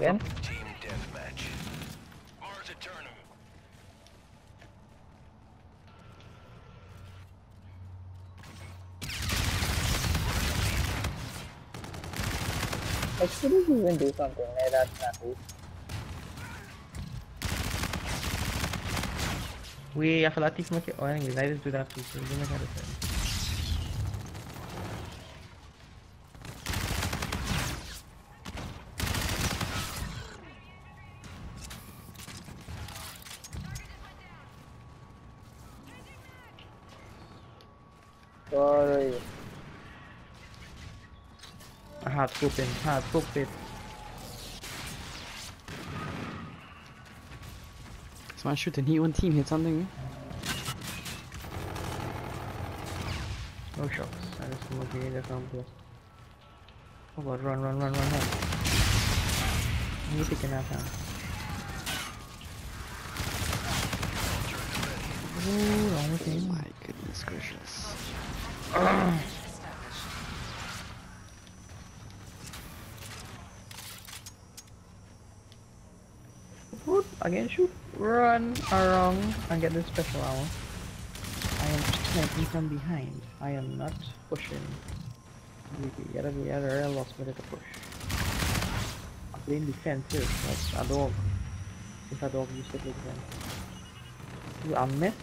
again. Team deathmatch. Eternum. Should we even do something like? We have a lot of money. Oh, I that is do that too. So we're gonna have a Sorry. hard scoop in hard scoop it Someone shooting he one team hit something. no shots, I just move in the complex oh god run run run run run. You taking that down Ooh, wrong thing. My goodness gracious. Shoot, again shoot, run around and get the special hour. I am sniping from behind. I am not pushing. We gotta be at a lost me to push. I'm playing defensive, like a dog. If a dog used to play defense. You I missed.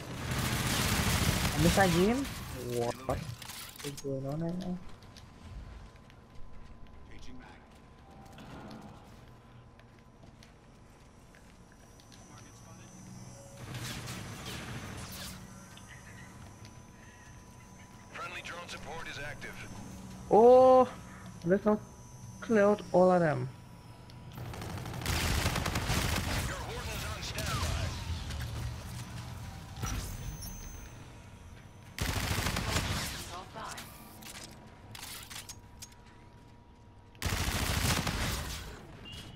I miss that game? What is going on right now? Friendly drone support is active. Oh, let's not clear all of them. Your Horton is on standby. Who does even use that? RC-8 ready for tasking. Coordinates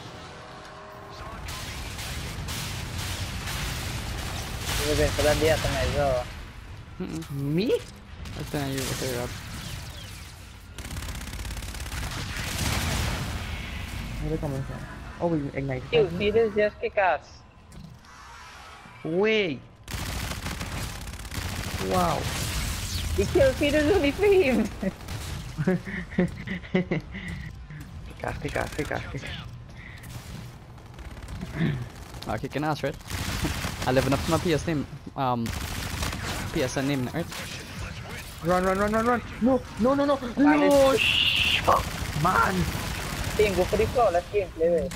For that dia tengah zo. Mm-mm. Me? I think you okay up. Where they coming from? Oh, we ignite. Kill feeders just kick ass. Wait. Wow. The kill feeders only for him. Kick ass, kick ass, kick ass, kick ass. Ah, kicking ass, right? I living up to my PS name. Um, PSN name, right? Run, run, run, run, run. No, no, no, no. No, shh. Fuck, man. Team, go for the flawless gameplay. wait.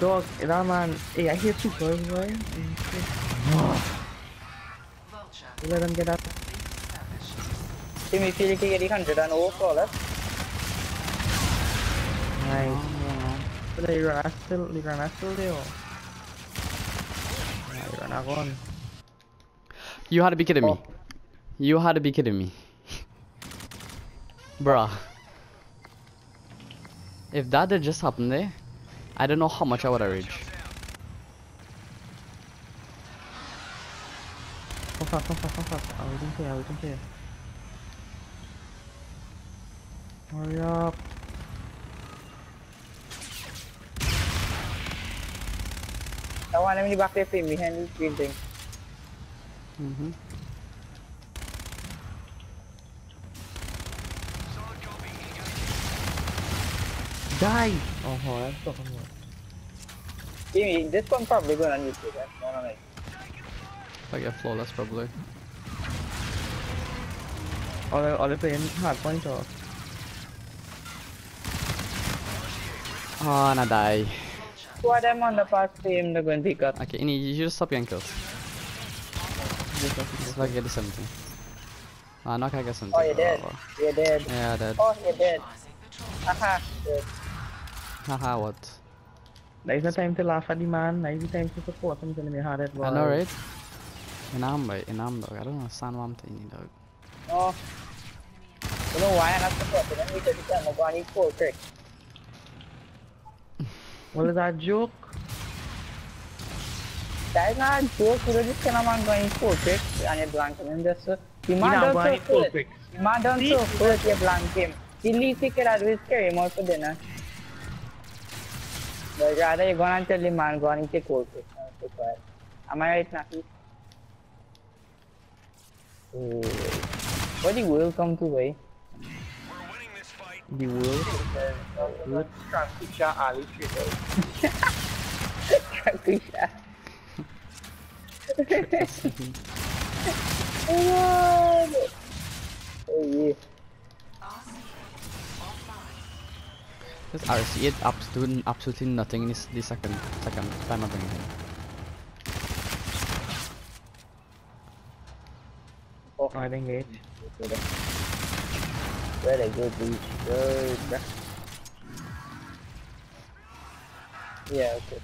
Dog, that man. Hey, I hear two girls, right? Let them get up. Team, if you can get the 100 and over flawless. Nice. But they run still, they run still there. They run agon. You had to be kidding me. Oh. You had to be kidding me. Bruh. If that had just happened there, I don't know how much I would have raged. Come fast, come fast, come fast. I'm waiting here, I'm waiting here. Hurry up. I want in the back there, team, behind this green thing. Mm-hmm. Solid copy. Engage. Die! Oh, oh that's so funny. Team, this one probably going on YouTube. eh? No, no, no. If I get flawless, probably. All they, all they playing hard points or? Oh, and I die. Two of them on the past team, they're going to pick up. Okay, Ini, you just stop getting kills. Just like See if I can get the 70. Ah, I'm not gonna get 70. Oh, you're dead. Oh, You're dead. Yeah, dead. Oh, you're dead. Haha. Dead. Haha, what? There is no time to laugh at the man. There is no time to support him telling me hard at I know, right? Inam, boy. Inam, dog. I don't understand what I'm telling you, dog. No. You know why I'm not supporting him? Because he's not going to full trick. Well, is that joke? That is not a joke. You kind of man going full trick and you blank him. Just, He man not done so full trick. The man done so first, you blank him. The least he could is carry him out for dinner. But rather, you go and tell the man, go and take full so quiet. Am I right, Naki? What the world come to, way? The world. Good. Transisha Ali Shrivel. Transisha. Oh. Oh, yeah. This RC it abs doing absolutely nothing in this, this second second time oh, I bring it in. Oh, Alright, engage. Very good, dude. Good. bruh. Yeah, okay.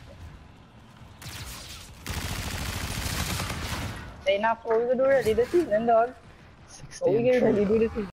They now, what we gonna do ready this evening, dog? What we 16 gonna ready do this evening?